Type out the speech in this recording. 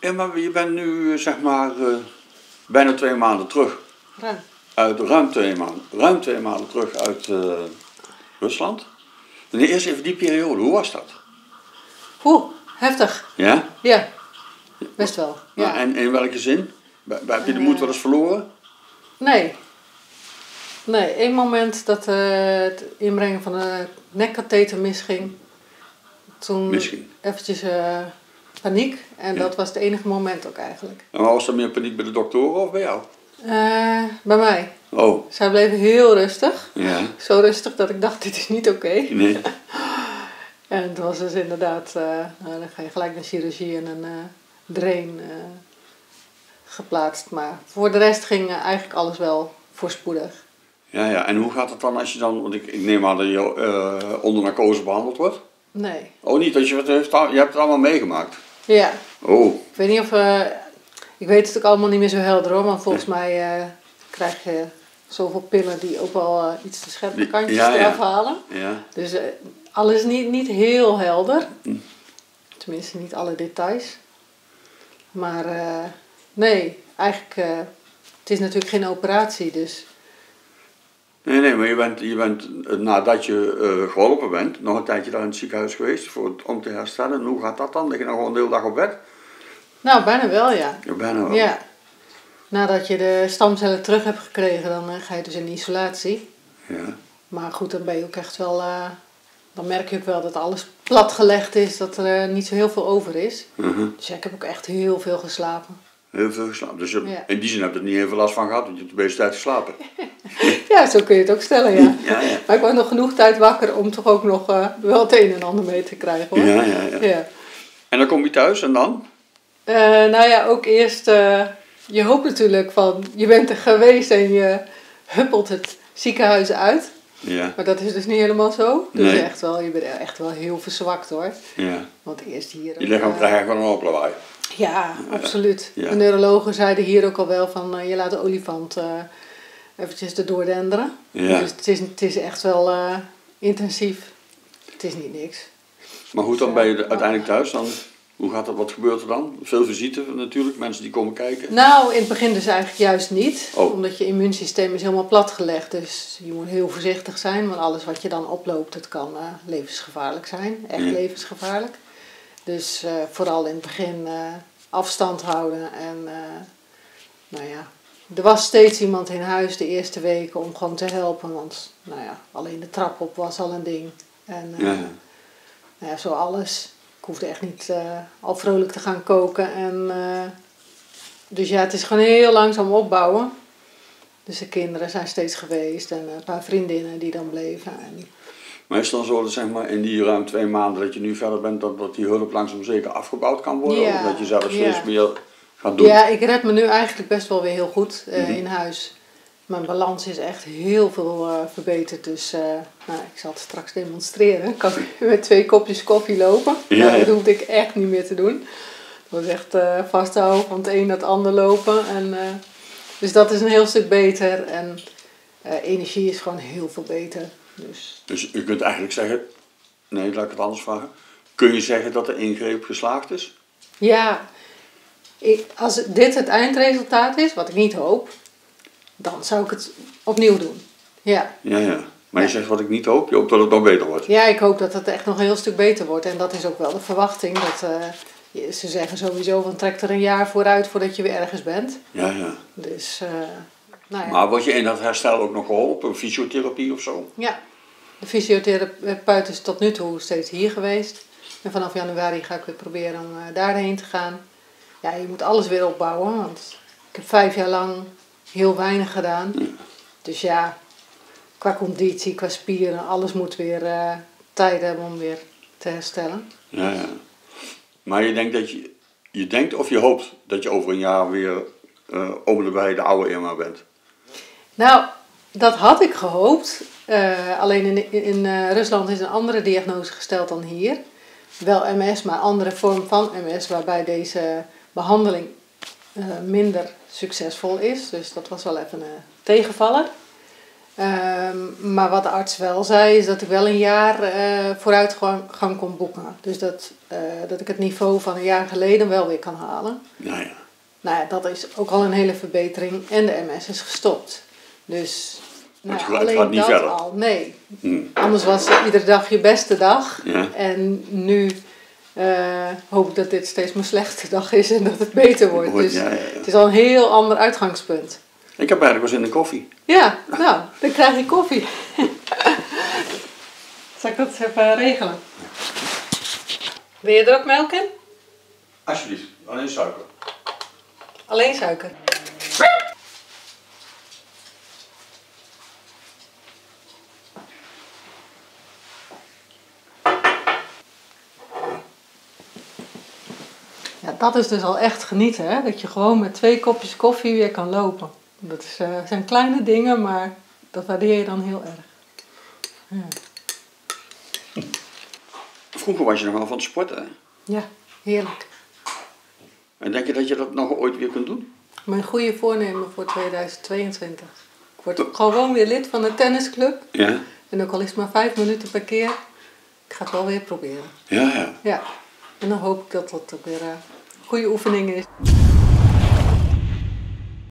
Ja, maar je bent nu, eh, zeg maar, eh, bijna twee maanden terug. Ruim. Uit, ruim, twee maanden, ruim twee maanden terug uit eh, Rusland. En eerst even die periode, hoe was dat? Oeh, heftig. Ja? Ja, best wel. Ja. En in welke zin? Be- Heb je de moed wel eens verloren? Nee. Nee, één moment dat het inbrengen van de nekkatheter misging. Toen Misging. eventjes eh, paniek. En Ja. dat was het enige moment ook eigenlijk. En was er meer paniek bij de doktoren of bij jou? Eh, bij mij. Oh, Zij bleven heel rustig. ja. Zo rustig dat ik dacht, dit is niet oké. Nee. En het was dus inderdaad, eh, nou, dan ga je gelijk naar chirurgie en een eh drain geplaatst. Maar voor de rest ging eigenlijk alles wel voorspoedig. Ja, ja. En hoe gaat het dan als je dan, want ik, ik neem aan dat je onder narcose behandeld wordt? Nee. Oh, niet, als je, je hebt het allemaal meegemaakt. Ja, Oh, ik weet niet of... eh, ik weet het ook allemaal niet meer zo helder hoor, want volgens mij eh, krijg je zoveel pillen die ook wel eh, iets te scherpe kantjes ja, ja. eraf halen. ja. Dus alles niet, niet heel helder. Hm. Tenminste, niet alle details. Maar nee, eigenlijk... het is natuurlijk geen operatie, dus... Nee, nee, maar je bent, je bent eh, nadat je eh, geholpen bent, nog een tijdje daar in het ziekenhuis geweest voor, het- om te herstellen. En hoe gaat dat dan? Lig je dan gewoon de hele dag op bed? Nou, bijna wel, ja. Ja, bijna wel. Ja. Nadat je de stamcellen terug hebt gekregen, dan eh, ga je dus in isolatie. Ja. Maar goed, dan ben je ook echt wel... dan merk je ook wel dat alles platgelegd is, dat er niet zo heel veel over is. Mhm. Dus ja, ik heb ook echt heel veel geslapen. Heel veel geslapen. Dus je, in die zin heb je er niet heel veel last van gehad, want je hebt de meeste tijd geslapen. Ja, zo kun je het ook stellen, ja. Maar ik was nog genoeg tijd wakker om toch ook nog eh, wel het een en ander mee te krijgen, hoor. Ja, ja, ja. En dan kom je thuis en dan? Eh, nou ja, ook eerst... eh, je hoopt natuurlijk van... Je bent er geweest en je huppelt het ziekenhuis uit. Ja. Maar dat is dus niet helemaal zo. Dus Nee. echt wel, je bent echt wel heel verzwakt hoor. ja. Want eerst hier... Je lichaam eh, krijgt gewoon een oplawaai. Ja, absoluut. ja. De neurologen zeiden hier ook al wel van... eh, je laat de olifant eh eventjes erdoor denderen. Ja. Dus het is, het is echt wel intensief. Het is niet niks. Maar goed, dan ben je uiteindelijk thuis. Dan, hoe gaat dat? Wat gebeurt er dan? Veel visite natuurlijk, mensen die komen kijken. Nou, in het begin dus eigenlijk juist niet. Oh. Omdat je immuunsysteem is helemaal platgelegd. Dus je moet heel voorzichtig zijn. Want alles wat je dan oploopt, dat kan eh, levensgevaarlijk zijn. Echt levensgevaarlijk. Dus eh, vooral in het begin eh, afstand houden. En nou ja, er was steeds iemand in huis de eerste weken om gewoon te helpen. Want nou ja, alleen de trap op was al een ding. En Ja. nou ja, zo alles. Hoefde echt niet eh, al vrolijk te gaan koken. En, eh, dus ja, het is gewoon heel langzaam opbouwen. Dus de kinderen zijn steeds geweest en een paar vriendinnen die dan bleven. En, Maar is het dan zo dat zeg maar, in die ruim twee maanden dat je nu verder bent, dat, dat die hulp langzaam zeker afgebouwd kan worden? Ja, Of dat je zelf ja. steeds meer gaat doen? ja, ik red me nu eigenlijk best wel weer heel goed eh, Mhm. in huis. Mijn balans is echt heel veel eh, verbeterd. Dus eh, nou, ik zal het straks demonstreren. Ik kan met twee kopjes koffie lopen. Ja, Nou, ja. dat hoefde ik echt niet meer te doen. Dat was echt eh, vasthouden van het een naar het ander lopen. En, dus dat is een heel stuk beter. En energie is gewoon heel veel beter. Dus Dus je kunt eigenlijk zeggen, nee, laat ik het anders vragen. Kun je zeggen dat de ingreep geslaagd is? ja, ik, als dit het eindresultaat is, wat ik niet hoop, dan zou ik het opnieuw doen. Ja. Ja, ja. Maar je zegt wat ik niet hoop, je hoopt dat het nog beter wordt. Ja, ik hoop dat het echt nog een heel stuk beter wordt. En dat is ook wel de verwachting. Dat, eh, ze zeggen sowieso van trek er een jaar vooruit voordat je weer ergens bent. Ja, ja. Dus, eh, nou ja. Maar word je in dat herstel ook nog geholpen? Fysiotherapie of zo? ja. De fysiotherapeut is tot nu toe steeds hier geweest. En vanaf januari ga ik weer proberen om eh, daarheen te gaan. Ja, je moet alles weer opbouwen. Want ik heb vijf jaar lang heel weinig gedaan. Dus ja, qua conditie, qua spieren, alles moet weer eh, tijd hebben om weer te herstellen. Ja, ja. Maar je denkt dat je, je denkt of je hoopt dat je over een jaar weer eh om de bij de oude Irma bent. Nou, dat had ik gehoopt. Eh, alleen in, in eh, Rusland is een andere diagnose gesteld dan hier. Wel MS, maar andere vorm van MS, waarbij deze behandeling eh, minder succesvol is. Dus dat was wel even een tegenvaller. Ehm, maar wat de arts wel zei, is dat ik wel een jaar eh, vooruitgang kon boeken. Dus dat, eh, dat ik het niveau van een jaar geleden wel weer kan halen. Nou ja. Nou ja, dat is ook al een hele verbetering. En de MS is gestopt. Dus nou, Het het alleen gaat niet dat verder. al. Nee. Hm. Anders was iedere dag je beste dag. Ja. En nu eh, hoop ik dat dit steeds mijn slechtste dag is en dat het beter wordt. Dus ja, ja, ja. het is al een heel ander uitgangspunt. Ik heb eigenlijk wel zin in koffie. Ja, nou, dan krijg je koffie. Zal ik dat eens even regelen? Wil je er ook melk in? Alsjeblieft, alleen suiker. Alleen suiker. Ja, dat is dus al echt genieten, hè? Dat je gewoon met twee kopjes koffie weer kan lopen. Dat is, eh, zijn kleine dingen, maar dat waardeer je dan heel erg. Vroeger was je nog wel van het sporten. Hè? Ja, heerlijk. En denk je dat je dat nog ooit weer kunt doen? Mijn goede voornemen voor 2022. Ik word gewoon weer lid van de tennisclub. Ja. En ook al is het maar vijf minuten per keer, ik ga het wel weer proberen. Ja, ja. Ja. En dan hoop ik dat dat ook weer een goede oefening is.